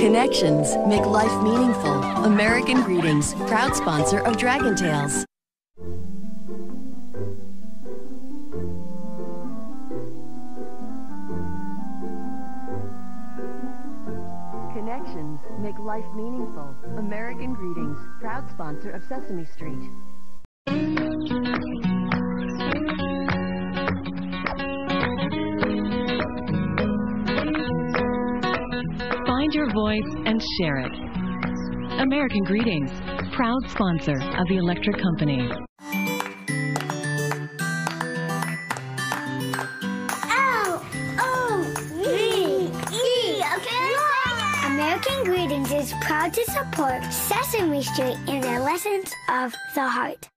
Connections make life meaningful. American Greetings, proud sponsor of Dragon Tales. Connections make life meaningful. American Greetings, proud sponsor of Sesame Street. Find your voice and share it. American Greetings, proud sponsor of the Electric Company. American Greetings is proud to support Sesame Street in their lessons of the heart.